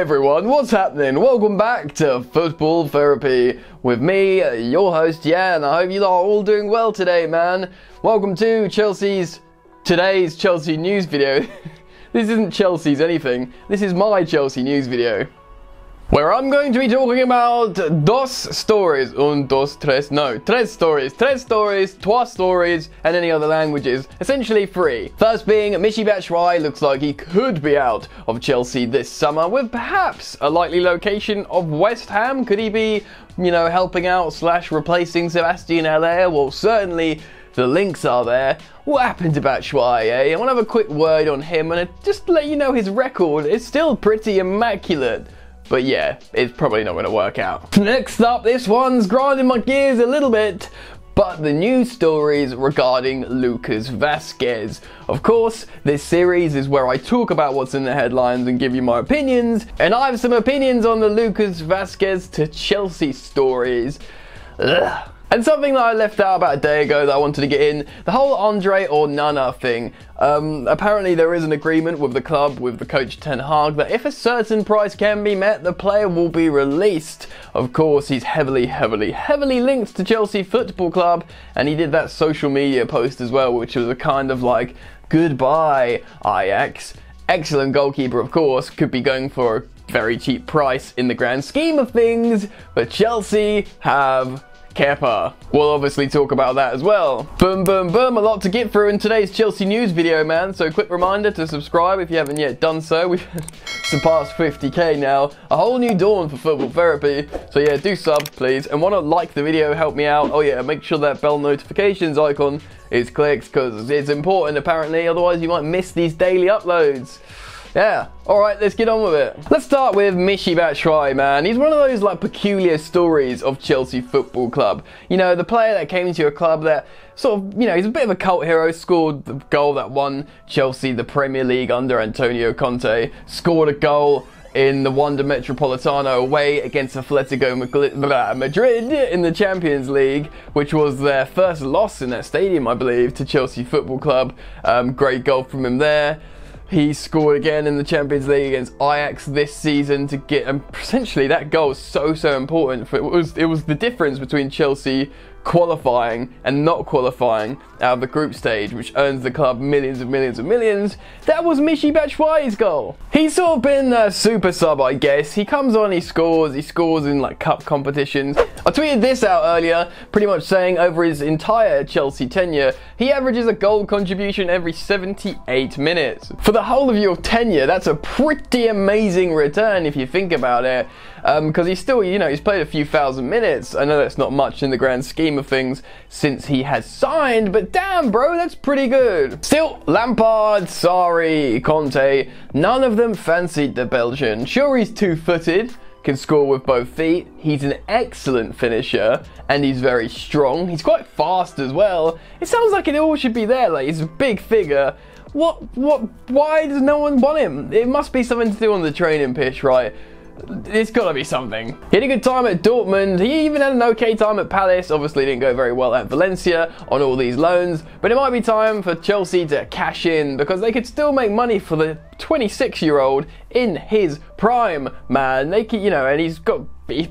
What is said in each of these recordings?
everyone, what's happening? Welcome back to Football Therapy with me, your host, and I hope you are all doing well today, man. Welcome to Chelsea's today's Chelsea news video. this isn't Chelsea's anything, this is my Chelsea news video where I'm going to be talking about dos stories, un, dos, tres, no, tres stories, tres stories, trois stories, and any other languages, essentially three. First being, Michy Batshuayi looks like he could be out of Chelsea this summer, with perhaps a likely location of West Ham. Could he be, you know, helping out slash replacing Sébastien Haller? Well, certainly the links are there. What happened to Batshuayi, eh? I want to have a quick word on him and just let you know his record is still pretty immaculate. But yeah, it's probably not going to work out. Next up, this one's grinding my gears a little bit, but the news stories regarding Lucas Vazquez. Of course, this series is where I talk about what's in the headlines and give you my opinions, and I have some opinions on the Lucas Vazquez to Chelsea stories. Ugh. And something that I left out about a day ago that I wanted to get in, the whole Andre Onana thing. Um, apparently there is an agreement with the club, with the coach Ten Hag, that if a certain price can be met, the player will be released. Of course, he's heavily, heavily, heavily linked to Chelsea Football Club, and he did that social media post as well, which was a kind of like, goodbye, Ajax. Excellent goalkeeper, of course, could be going for a very cheap price in the grand scheme of things, but Chelsea have Kepa. We'll obviously talk about that as well. Boom, boom, boom. A lot to get through in today's Chelsea news video, man. So quick reminder to subscribe if you haven't yet done so. We've surpassed 50k now. A whole new dawn for football therapy. So yeah, do sub, please. And want to like the video, help me out. Oh yeah, make sure that bell notifications icon is clicked because it's important apparently. Otherwise you might miss these daily uploads. Yeah, alright, let's get on with it. Let's start with Michy Batshuayi, man. He's one of those like peculiar stories of Chelsea Football Club. You know, the player that came into a club that sort of, you know, he's a bit of a cult hero, scored the goal that won Chelsea the Premier League under Antonio Conte, scored a goal in the Wanda Metropolitano away against Atletico Madrid in the Champions League, which was their first loss in that stadium, I believe, to Chelsea Football Club. Um, great goal from him there. He scored again in the Champions League against Ajax this season to get, and essentially that goal was so so important. For, it was it was the difference between Chelsea qualifying and not qualifying out of the group stage, which earns the club millions and millions and millions. That was Michy Batshuayi's goal. He's sort of been a super sub, I guess. He comes on, he scores, he scores in like cup competitions. I tweeted this out earlier, pretty much saying over his entire Chelsea tenure, he averages a goal contribution every 78 minutes. For the whole of your tenure, that's a pretty amazing return if you think about it because um, he's still, you know, he's played a few thousand minutes. I know that's not much in the grand scheme of things since he has signed, but damn, bro, that's pretty good. Still, Lampard, Sarri, Conte, none of them fancied the Belgian. Sure, he's two-footed, can score with both feet. He's an excellent finisher and he's very strong. He's quite fast as well. It sounds like it all should be there. Like he's a big figure. What? What? Why does no one want him? It must be something to do on the training pitch, right? It's got to be something. He had a good time at Dortmund. He even had an okay time at Palace. Obviously, didn't go very well at Valencia on all these loans. But it might be time for Chelsea to cash in because they could still make money for the 26-year-old in his prime. Man, they could, you know, and he's got he's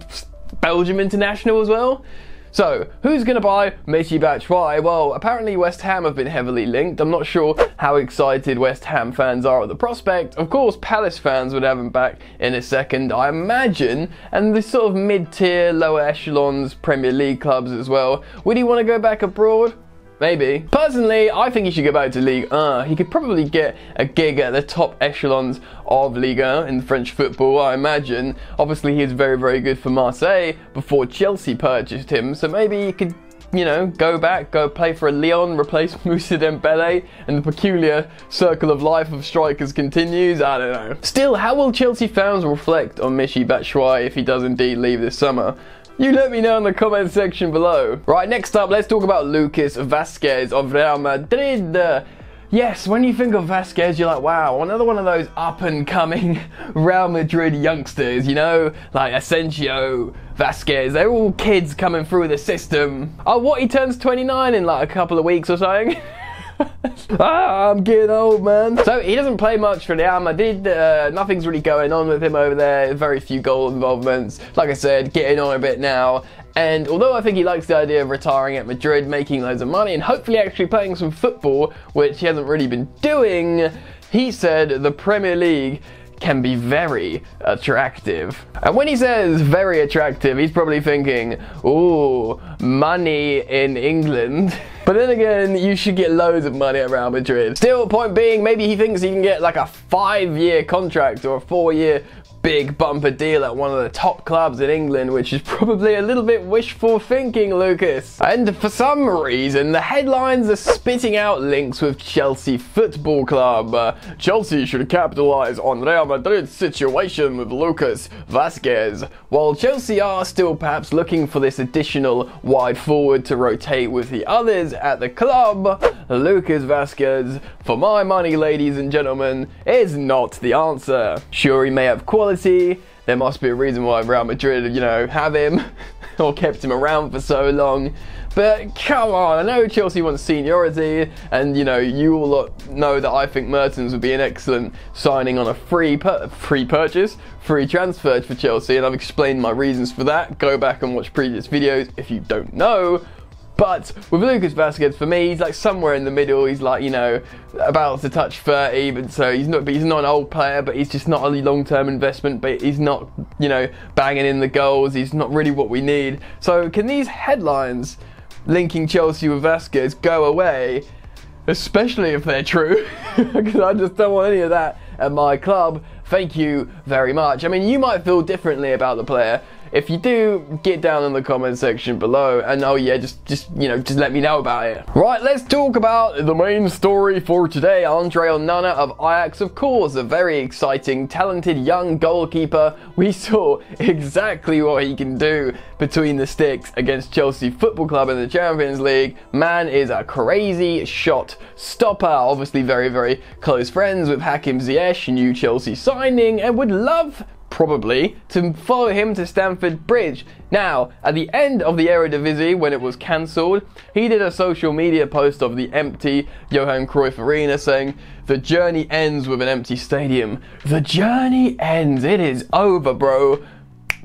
Belgium international as well. So, who's going to buy Michy Batshuayi? Well, apparently West Ham have been heavily linked. I'm not sure how excited West Ham fans are at the prospect. Of course, Palace fans would have him back in a second, I imagine. And the sort of mid-tier, lower echelons Premier League clubs as well. Would he want to go back abroad? Maybe. Personally, I think he should go back to Ligue 1. He could probably get a gig at the top echelons of Ligue 1 in French football, I imagine. Obviously, he was very, very good for Marseille before Chelsea purchased him, so maybe he could you know, go back, go play for a Lyon, replace Moussa Dembele, and the peculiar circle of life of strikers continues. I don't know. Still, how will Chelsea fans reflect on Michy Batshuayi if he does indeed leave this summer? You let me know in the comment section below. Right, next up, let's talk about Lucas Vazquez of Real Madrid. Yes, when you think of Vazquez, you're like, wow, another one of those up and coming Real Madrid youngsters, you know, like Asensio, Vazquez, they're all kids coming through the system. Oh, what, he turns 29 in like a couple of weeks or something? ah, I'm getting old, man. So he doesn't play much for Real Madrid. Uh, nothing's really going on with him over there. Very few goal involvements. Like I said, getting on a bit now. And although I think he likes the idea of retiring at Madrid, making loads of money, and hopefully actually playing some football, which he hasn't really been doing, he said the Premier League can be very attractive. And when he says very attractive, he's probably thinking, ooh, money in England. But then again, you should get loads of money at Real Madrid. Still, point being, maybe he thinks he can get like a five year contract or a four year big bumper deal at one of the top clubs in England, which is probably a little bit wishful thinking, Lucas. And for some reason, the headlines are spitting out links with Chelsea Football Club. Uh, Chelsea should capitalise on Real Madrid's situation with Lucas Vazquez. While Chelsea are still perhaps looking for this additional wide forward to rotate with the others at the club, Lucas Vazquez, for my money, ladies and gentlemen, is not the answer. Sure, he may have quality There must be a reason why Real Madrid, you know, have him or kept him around for so long. But come on, I know Chelsea wants seniority, and you know you all know that I think Mertens would be an excellent signing on a free free purchase, free transfer for Chelsea, and I've explained my reasons for that. Go back and watch previous videos if you don't know. But with Lucas Vazquez, for me, he's like somewhere in the middle. He's like, you know, about to touch 30, but so he's not, he's not an old player, but he's just not a long-term investment. But he's not, you know, banging in the goals. He's not really what we need. So can these headlines linking Chelsea with Vazquez go away? Especially if they're true, because I just don't want any of that at my club. Thank you very much. I mean, you might feel differently about the player. If you do, get down in the comment section below and oh yeah, just, just, you know, just let me know about it. Right, let's talk about the main story for today. Andre Onana of Ajax, of course, a very exciting, talented young goalkeeper. We saw exactly what he can do between the sticks against Chelsea Football Club in the Champions League. Man is a crazy shot stopper. Obviously very, very close friends with Hakim Ziyech, new Chelsea signing, and would love probably, to follow him to Stamford Bridge. Now, at the end of the Eredivisie, when it was cancelled, he did a social media post of the empty Johan Cruyff Arena saying, The journey ends with an empty stadium. The journey ends. It is over, bro.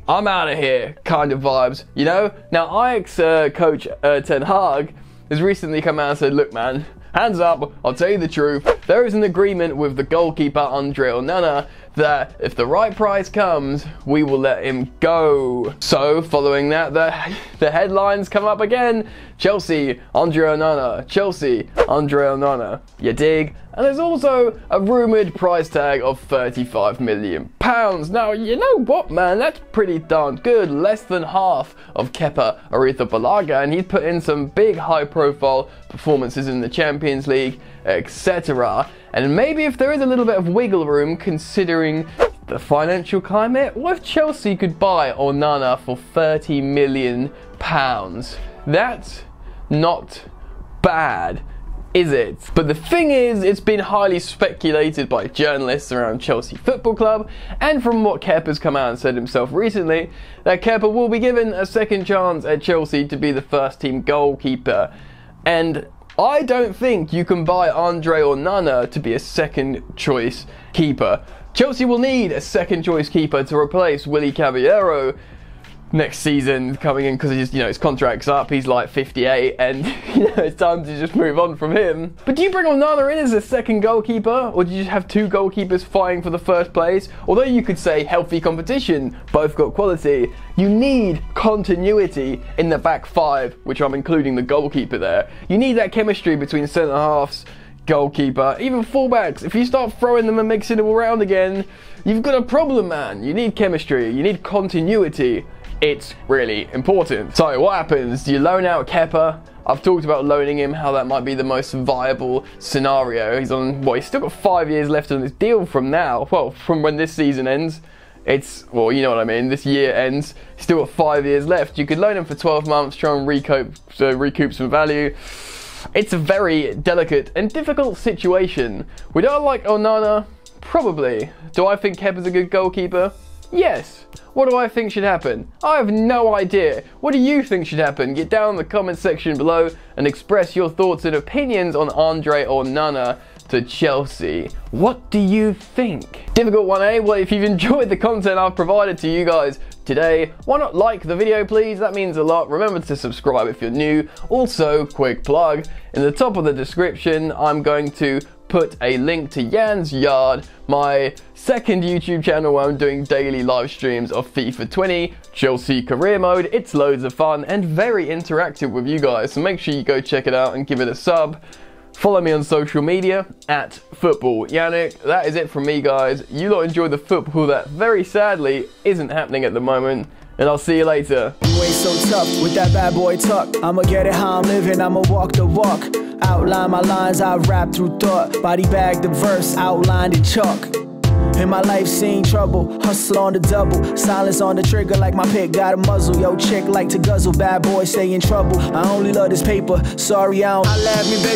I'm out of here, kind of vibes, you know? Now, Ajax uh, coach uh, Ten Hag has recently come out and said, Look, man, hands up, I'll tell you the truth. There is an agreement with the goalkeeper Andre Onana that if the right price comes, we will let him go. So, following that, the, the headlines come up again. Chelsea, Andre Onana. Chelsea, Andre Onana. You dig? And there's also a rumoured price tag of 35 million pounds. Now, you know what, man? That's pretty darn good. Less than half of Kepa Arrizabalaga, and he's put in some big high-profile performances in the Champions League, etc. And maybe if there is a little bit of wiggle room, considering the financial climate, what if Chelsea could buy Onana for 30 million pounds? That's not bad is it? But the thing is, it's been highly speculated by journalists around Chelsea Football Club, and from what Kepa's come out and said himself recently, that Kepa will be given a second chance at Chelsea to be the first team goalkeeper. And I don't think you can buy Andre Onana to be a second choice keeper. Chelsea will need a second choice keeper to replace Willy Caballero, next season coming in because he's you know his contract's up. He's like 58, and you know it's time to just move on from him. But do you bring Onana in as a second goalkeeper, or do you just have two goalkeepers fighting for the first place? Although you could say healthy competition, both got quality. You need continuity in the back five, which I'm including the goalkeeper there. You need that chemistry between centre halves goalkeeper, even fullbacks. If you start throwing them and mixing them around again, you've got a problem, man. You need chemistry, you need continuity it's really important. So what happens? Do you loan out Kepa? I've talked about loaning him, how that might be the most viable scenario. He's on, well, he's still got five years left on his deal from now. Well, from when this season ends. It's, well, you know what I mean. This year ends. He's still got five years left. You could loan him for 12 months, try and recoup, so recoup some value. It's a very delicate and difficult situation. We don't like Onana? Probably. Do I think Kepa's a good goalkeeper? Yes. What do I think should happen? I have no idea. What do you think should happen? Get down in the comment section below and express your thoughts and opinions on Andre Onana to Chelsea. What do you think? Difficult one, eh? Well, if you've enjoyed the content I've provided to you guys today, why not like the video, please? That means a lot. Remember to subscribe if you're new. Also, quick plug, in the top of the description, I'm going to put a link to Yan's Yard, my second YouTube channel where I'm doing daily live streams of FIFA 20, Chelsea Career Mode. It's loads of fun and very interactive with you guys, so make sure you go check it out and give it a sub. Follow me on social media at Football Yannick. That is it from me, guys. You lot enjoy the football that very sadly isn't happening at the moment. And I'll see you later. You ain't so tough with that bad boy tuck. I'ma get it how I'm living, I'ma walk the walk. Outline my lines, I rap through thought. Body bag the verse, outlined in chalk. In my life, seen trouble, hustle on the double, silence on the trigger like my pick got a muzzle. Yo, chick like to guzzle, bad boy stay in trouble. I only love this paper, sorry I don't. I laugh me, baby.